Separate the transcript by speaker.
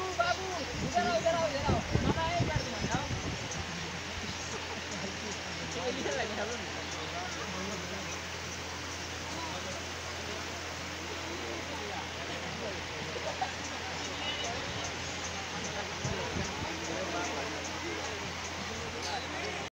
Speaker 1: बाबू बाबू इधर आओ इधर आओ इधर आओ मामा एक बार तुम आओ